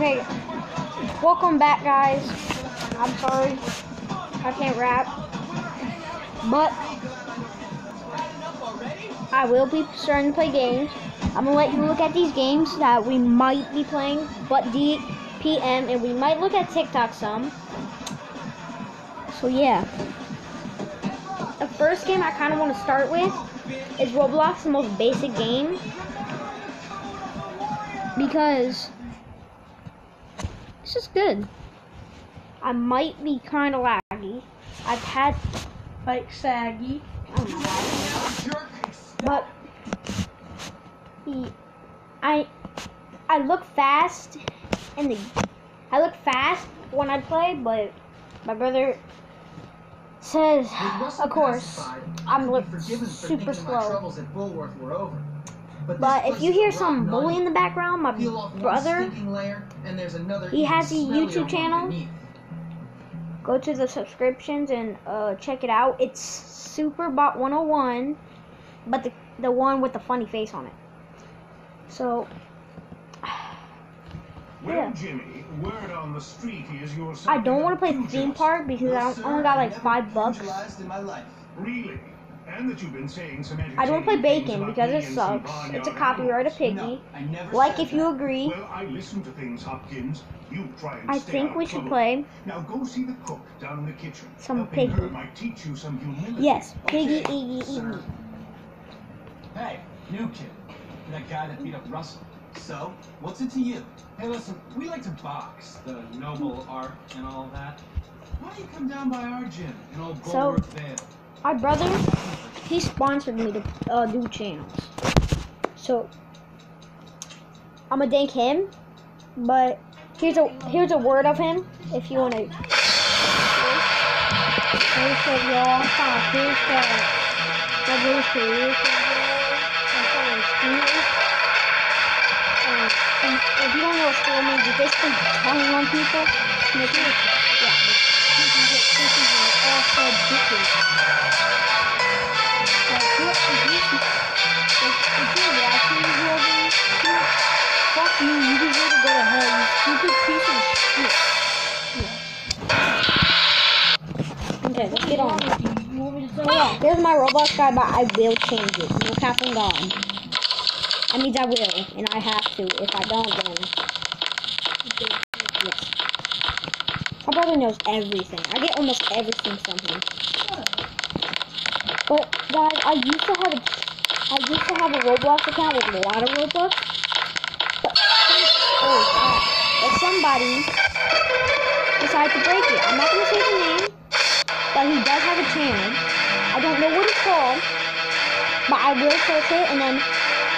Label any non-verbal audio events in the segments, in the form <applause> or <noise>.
Okay, welcome back, guys. I'm sorry, I can't rap, but I will be starting to play games. I'm gonna let you look at these games that we might be playing, but DPM, and we might look at TikTok some. So yeah, the first game I kind of want to start with is Roblox, the most basic game, because it's just good. I might be kind of laggy. I've had Like saggy. I don't know why. But he, I, I look fast, and the, I look fast when I play, but my brother says, of course, I'm super slow. But if you hear some bully in the background, my brother, he has a YouTube channel. go to the subscriptions and uh, check it out. It's Superbot 101, but the the one with the funny face on it. So <sighs> Well, Yeah. Jimmy, word on the street is you're I don't want to play something of a theme park because I only got like five bucks. In my life. Really? And that you've been saying some I don't play Bacon because it sucks. It's a copyright of Piggy. I never Like if you agree, Well, I listen to things, Hopkins. You try and I think we should trouble. play. Now go see the cook down in the kitchen. Some Piggy. might teach you some. Yes, Piggy, Okay, Iggy. Iggy. Hey, new kid. That guy that beat up Russell. So, what's it to you? Hey, listen, we like to box, the noble art and all that. Why don't you come down by our gym in old So- Bullworth Vale? My brother, he sponsored me to uh, do channels. So I'm gonna thank him, but here's a here's a word of him if you wanna. Um, if you don't know what school means, it's basically telling on people. And fuck you, you deserve to go to hell, you stupid piece of shit. Okay, let's get on. You want me to So say yeah, here's my Roblox guy, but I will change it. No cap on God. That means I will, and I have to. If I don't, then yes. My brother knows everything. I get almost everything from him. But guys, I used to have a, I used to have a Roblox account with a lot of Robux. But oh! But somebody decided to break it. I'm not gonna say the name, but he does have a channel. I don't know what it's called, but I will search it and then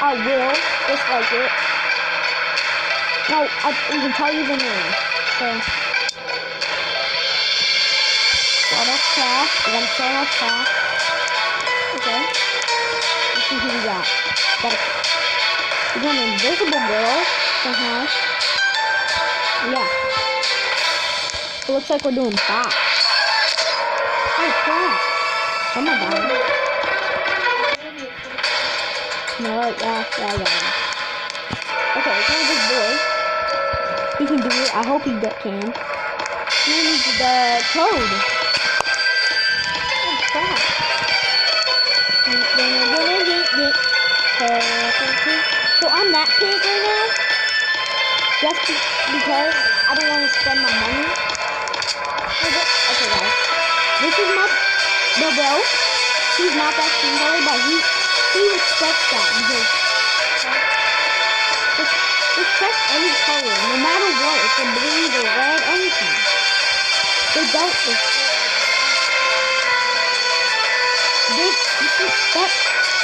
I will dislike it. No, I can tell you the name. So, trash. I gotta say that's trash. Okay. Let's see who we got. Got a, we got an invisible girl somehow. Yeah. It looks like we're doing fine. Oh crap. Someone died. No, yeah, yeah, yeah. Okay, it's only this boy. He can do it. I hope he can. He needs the code. So I'm that pig right now. Just because I don't want to spend my money. Okay, guys. This is my no bro. He's not that color, but he he respects that because res- respect any color, no matter what. It's blue, or red, anything. They don't. res- They disrespect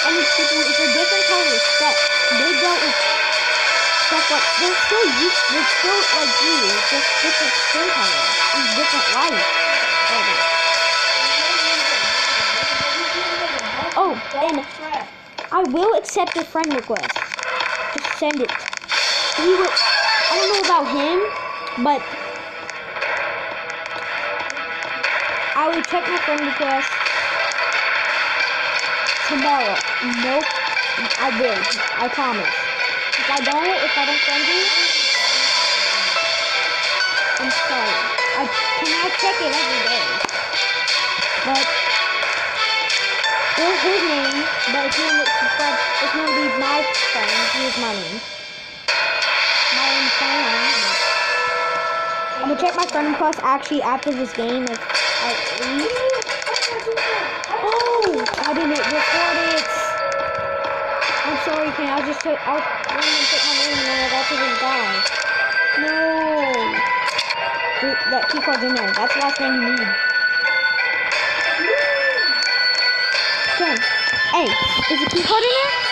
a different color of. They don't respect what they're still you. They're still like you. Just different skin. It's different. Oh, and I will accept your friend request. Just send it. He will. I don't know about him, but I will check my friend request tomorrow. Nope. I will. I promise. If I don't, if I don't friend you, I'm sorry. I can check it every day. But there's his name, but if you want to subscribe, it's gonna be my friend. Here's my name. My name is Diane. I'm gonna check my friend request actually after this game if I leave. I didn't record it. I'm sorry, Ken. I'll just put, I'll go and put my name and then I got to guy. No. Th- That key card's in there. That's the last thing you need. Ken. Hey, is the key card in there?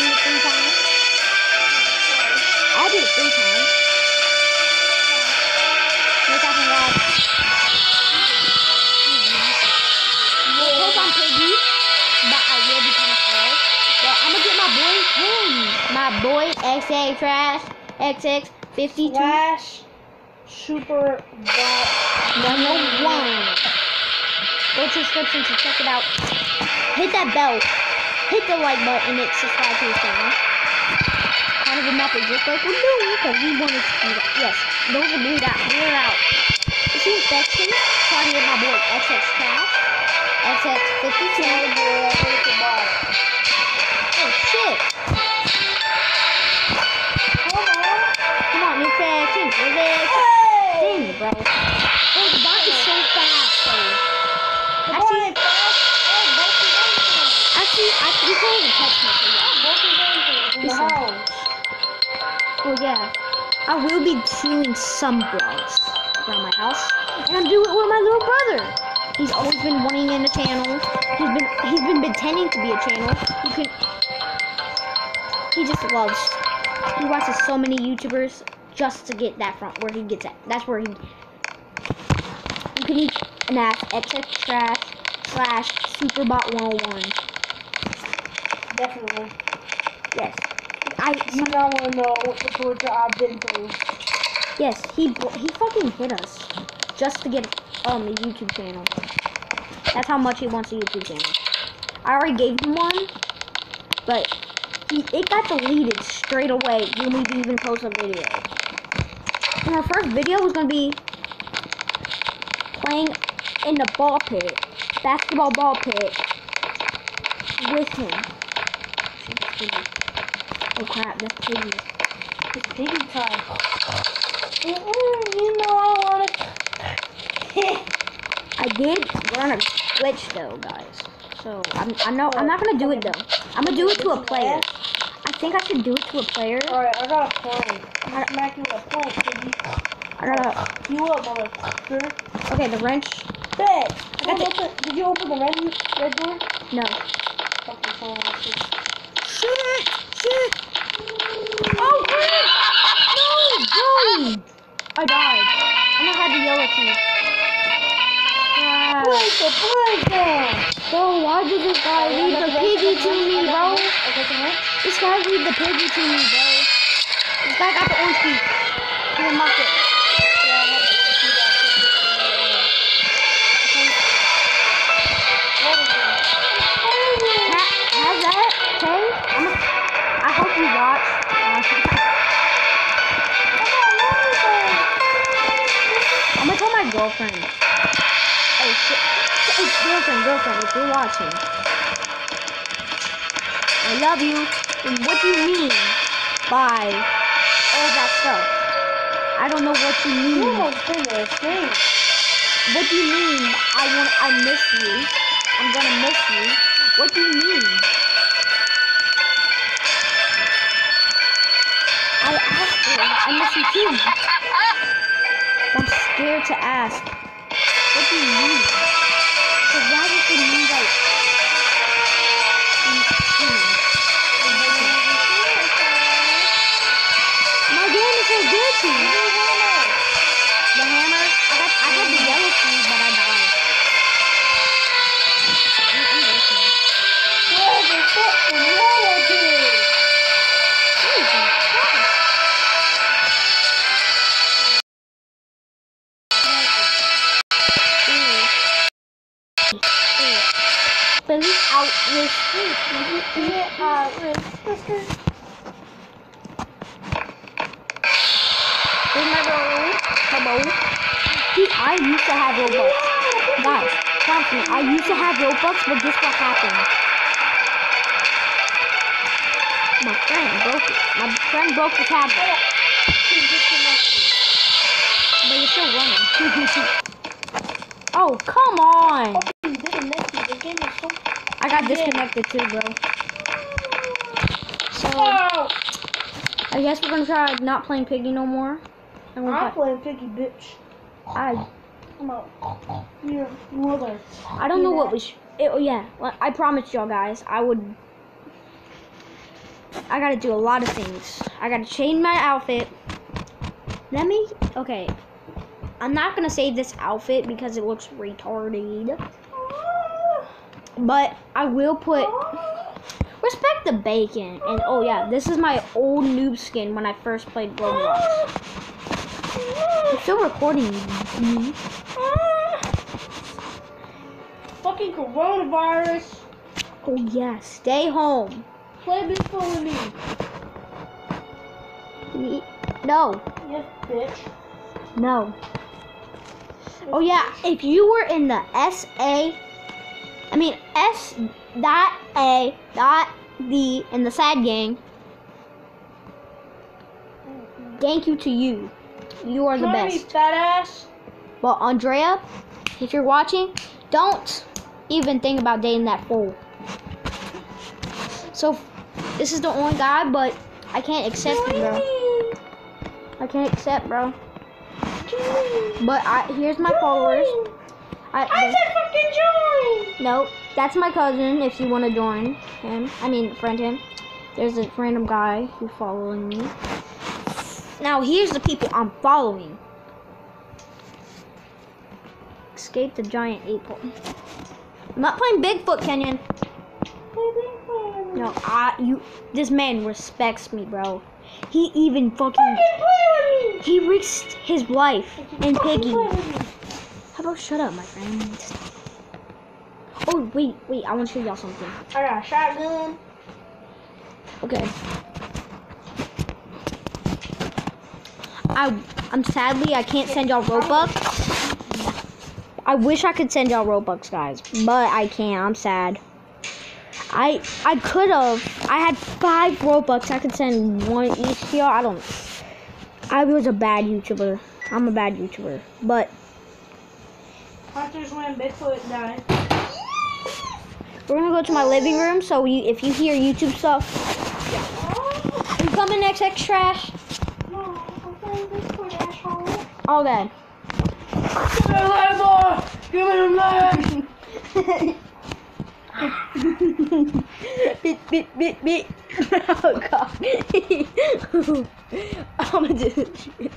We both did it three times. I did it three times. What's happening, guys? Well, hope I'm piggy, but I will be kind of slow. But I'm gonna get my boy Ken. My boy XA Trash XX 52 Flash Super Bot. 101. Go to description to check it out. Hit that bell hit the like button and subscribe to the channel. Kind of a method, just like we're doing, because we wanted to do that. Yes, those of you that we're out. It's infection, trying to get my boy XX Craft, XX52, I will be doing some vlogs around my house. And I'm doing it with my little brother. He's always been wanting in a channel. He's been he's been pretending to be a channel. You can he just loves he watches so many YouTubers just to get that front where he gets at. That's where he you can eat an ass XX trash slash superbot 101. Definitely. Yes. I You don't want to know what the torture I've been through. Yes, he he fucking hit us just to get um a YouTube channel. That's how much he wants a YouTube channel. I already gave him one, but he, it got deleted straight away when we even post a video. And our first video was gonna be playing in the ball pit, basketball ball pit, with him. Oh crap, that's piggy. It's piggy time. You know I want to. <laughs> I did learn a glitch though, guys. So I'm I'm no I'm not gonna do it though. I'm gonna do it to a player. I think I should do it to a player. Alright, I got a plank. I'm gonna smack you with a plank, piggy. I gotta You up, motherfucker. okay the wrench. Bet. I got Did, open, did you open the red, red door? No. Shit! Shit! Oh crap! No! No! I died. And I had the yellow key. The break down. Bro, why did this guy leave the piggy to me, bro? Okay, the wrench. This guy leave the piggy to me, bro. This guy got the orange key. He unlocked it. Girlfriend. Hey, shit. Hey, girlfriend, girlfriend, if you're watching. I love you. And what do you mean by all that stuff? I don't know what you You mean. almost finished. Thanks. What do you mean? I want. I miss you. I'm gonna miss you. What do you mean? I asked her. I miss you too. I'm scared to ask. What do you mean? Cause why does it mean like? My game is so you. The hammer. I got. I had the yellow key, but I died. I'm- I'm used to have Robux, but guess what happened? My friend broke it. My friend broke the tablet. But you're still running. <laughs> oh, come on. You didn't miss me. The game is so. I got disconnected too, bro. So! I guess we're gonna try not playing Piggy no more. I'm play- playing Piggy, bitch. I Come. Your mother. I don't know what we should. Oh yeah, well, I promised y'all guys I would. I gotta do a lot of things. I gotta change my outfit. Let me. Okay. I'm not gonna save this outfit because it looks retarded. But I will put. Respect the bacon. And oh yeah, this is my old noob skin when I first played Roblox. I'm still recording me. Ah. Fucking coronavirus. Oh yeah, stay home. Play this phone with me. No, Yes, bitch. no. Oh yeah, if you were in the S A, I mean S dot A dot D in the sad gang, thank you to you. You are the Try me, best. fat ass. But Andrea, if you're watching, don't even think about dating that fool. So this is the only guy, but I can't accept it, bro. I can't accept, bro. But I here's my followers. I, I said fucking join. no, that's my cousin. If you want to join him, I mean friend him. There's a random guy who's following me. Now here's the people I'm following. Escape the giant ape hole. I'm not playing Bigfoot, Kenyon. No, I you. This man respects me, bro. He even fucking Fucking play with me. he risked his life and Piggy. play with me. How about shut up, my friend? Oh wait, wait, I want to show y'all something. I got a shotgun. Okay. I I'm sadly I can't send y'all Robux. I wish I could send y'all Robux, guys, but I can't. I'm sad. I I could have. I had five Robux. I could send one each to y'all. I don't. I was a bad YouTuber. I'm a bad YouTuber, but Hunters when Bigfoot died. we're gonna go to my living room. So you, if you hear YouTube stuff, you coming next X trash? No, I'm playing Bigfoot, asshole. Okay. Give me a leg, boy. Give me a leg. bit, bit, bit, bit. Oh god. <laughs> I'm gonna do this shit.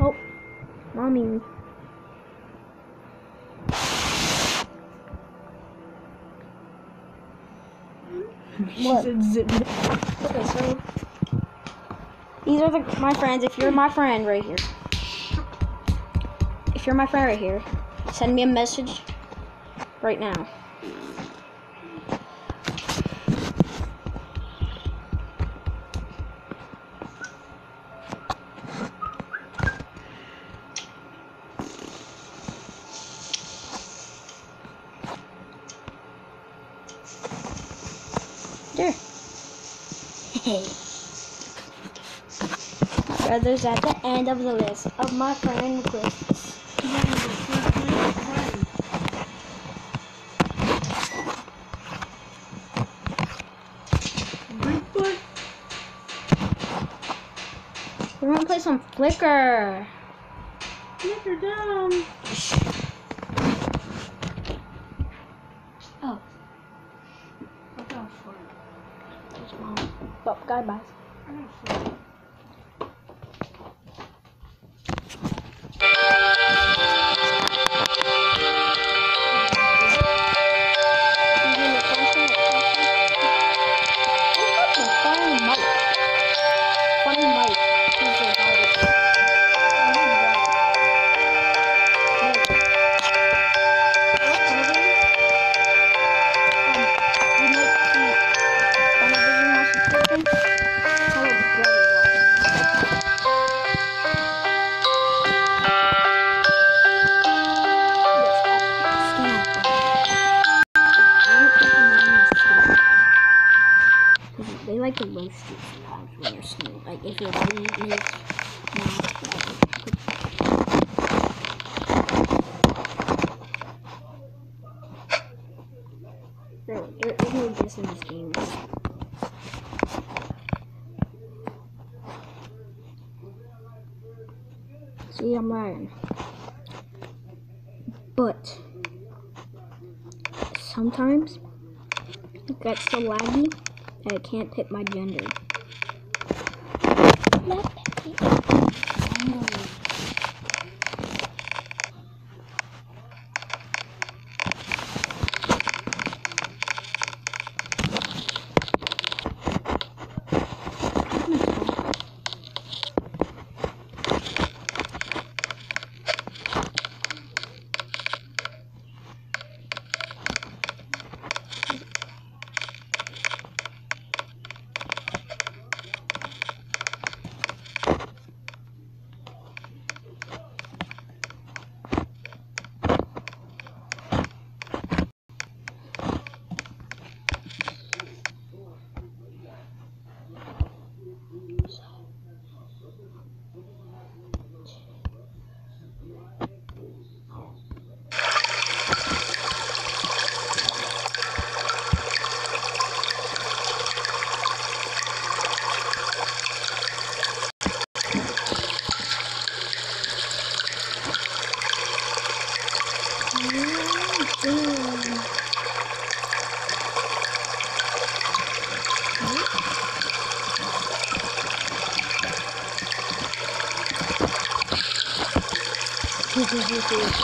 Oh, mommy. What? Okay, so these are the my friends. If you're my friend right here, if you're my friend right here, send me a message right now. There. Hey. Brothers at the end of the list of my friend requests. We're gonna play some Flicker. Her down. Oh, I got fun. there's mom. But. I roast you sometimes when you're snoozing. Like if you're snoozing, now, Bro, there is no diss in this game. See, I'm lying. But sometimes it gets so laggy that I can't pick my gender. de Deus.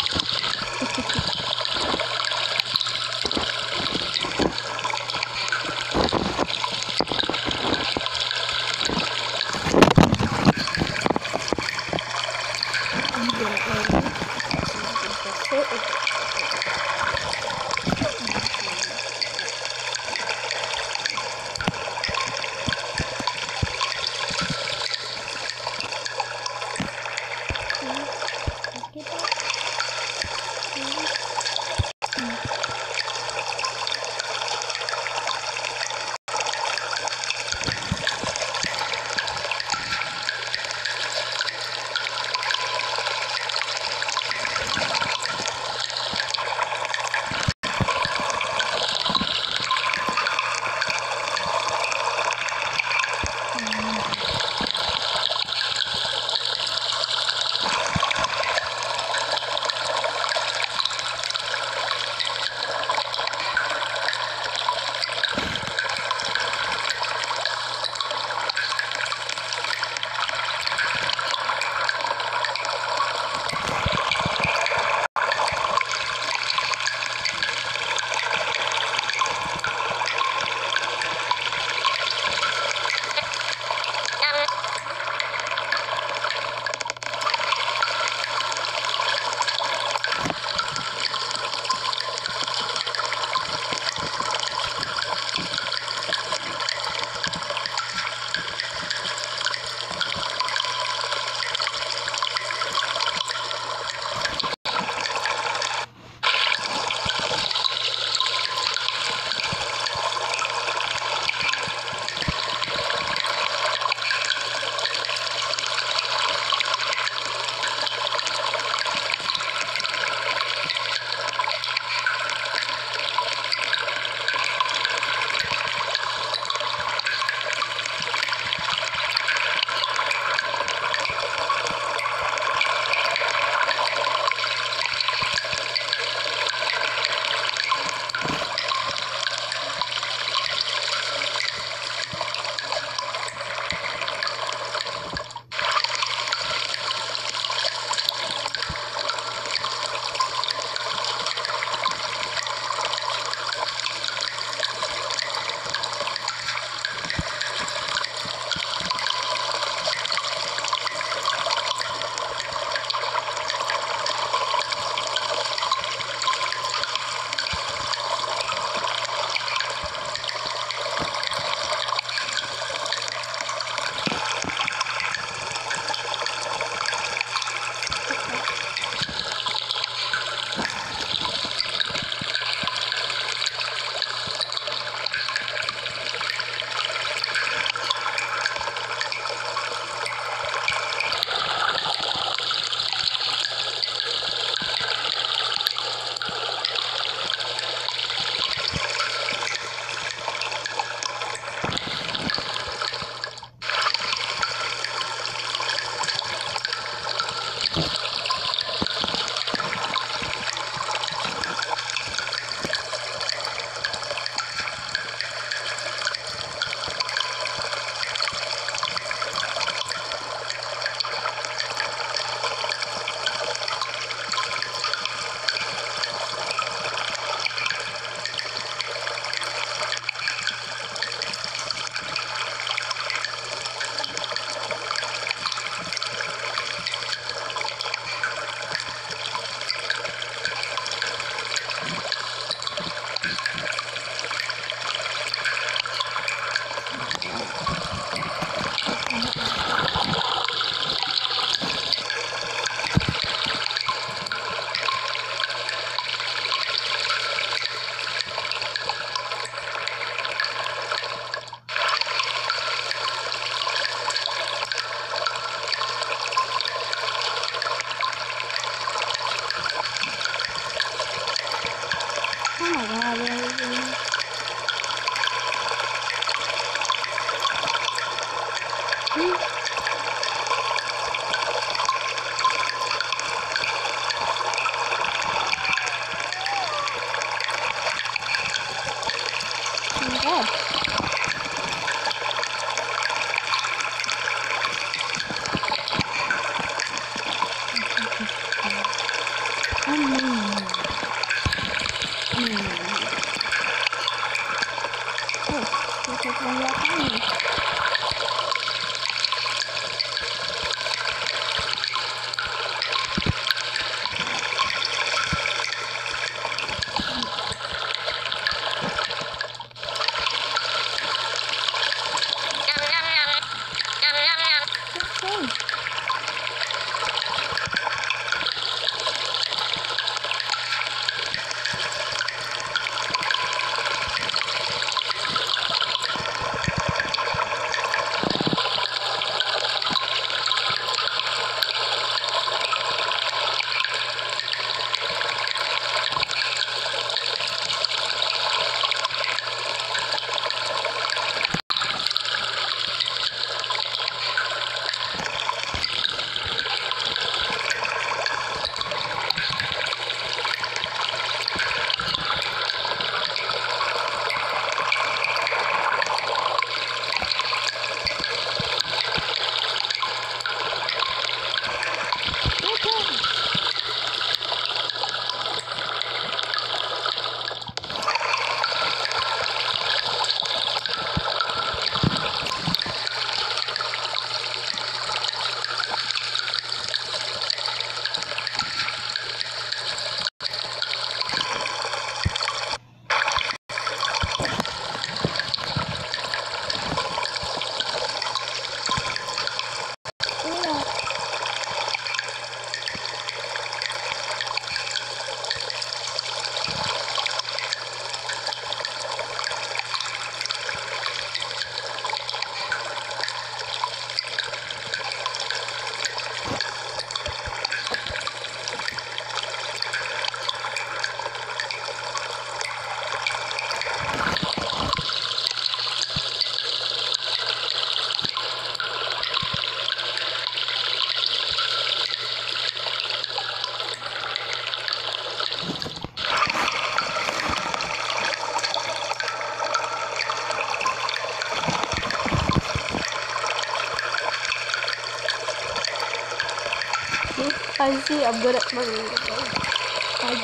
See. I'm good at murdering. I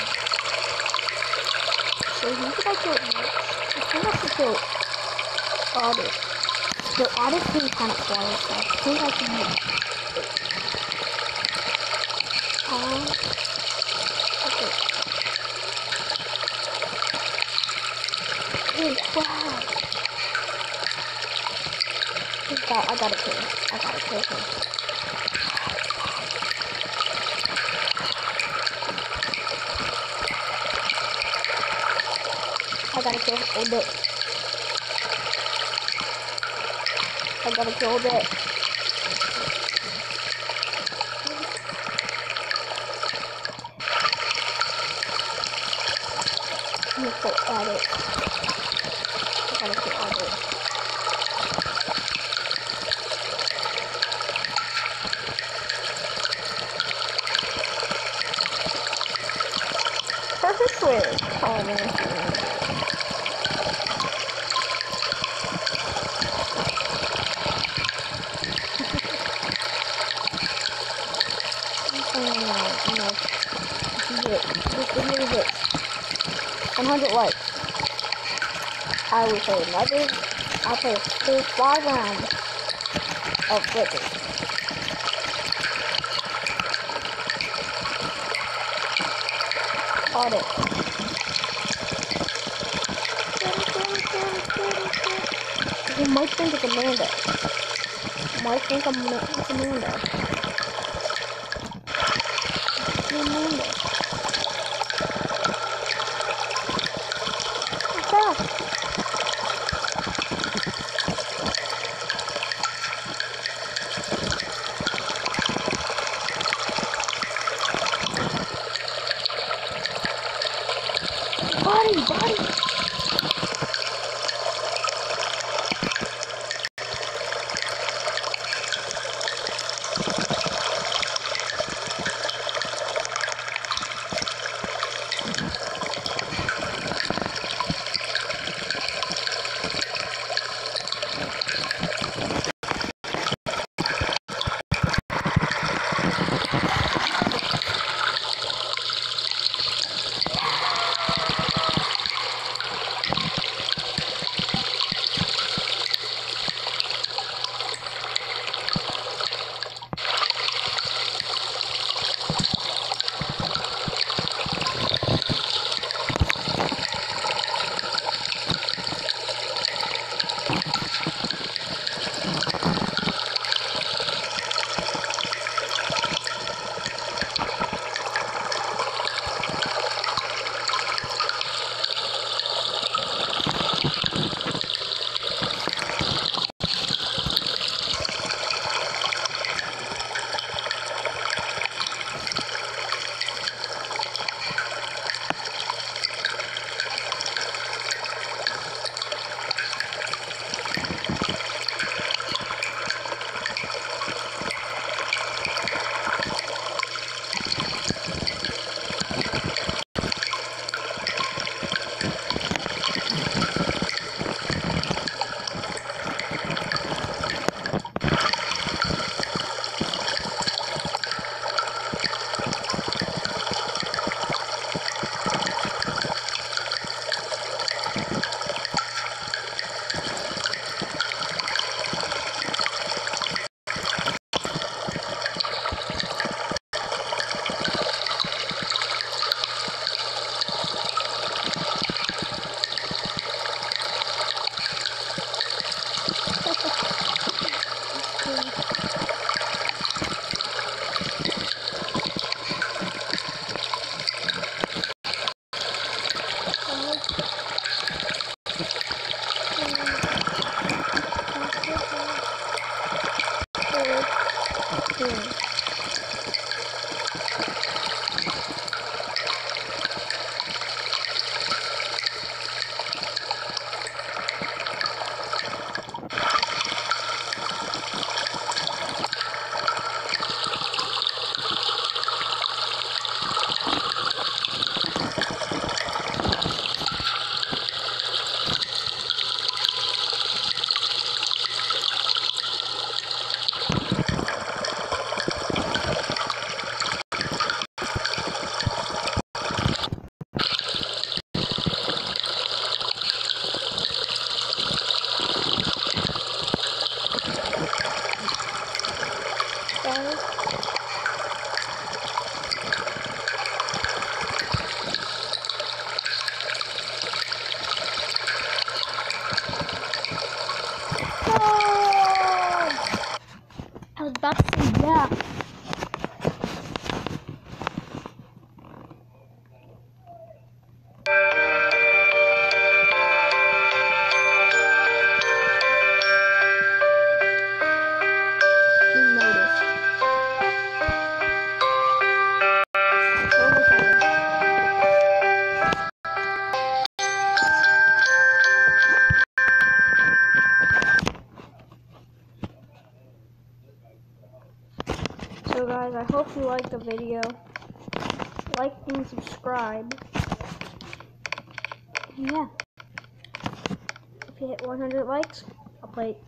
so who did I kill next? I think I should kill Otter. But Otter's being kind of quiet, so I think I should use. Um. Okay. Oh wow. I got, I gotta kill. I gotta kill him. Gotta kill Odette. I gotta kill Odette. I'm gonna kill Odette. I gotta kill Odette. Perfect switch. Oh man. Oh no, no. This is it. This video is it. 100 likes. I will play another. I'll play full five rounds of flipping. Audit. You might think it's Amanda. You Might think I'm Amanda. Amanda.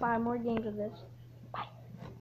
Five more games of this.